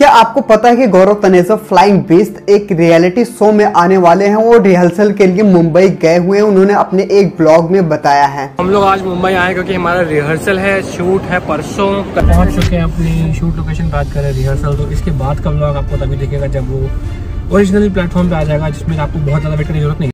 क्या आपको पता है कि गौरव तनेजा फ्लाइंग बेस्ट एक रियलिटी शो में आने वाले हैं वो रिहर्सल के लिए मुंबई गए हुए हैं? उन्होंने अपने एक ब्लॉग में बताया है। हम लोग आज मुंबई आए क्योंकि हमारा रिहर्सल है शूट है परसों। पहुँच चुके हैं अपनी शूट लोकेशन बात करें रिहर्सल तो इसके बाद का ब्लॉग आपको तभी दिखेगा जब वो ओरिजिनल प्लेटफॉर्म पे आ जाएगा जिसमें आपको बहुत ज़्यादा वेट करने की ज़रूरत नहीं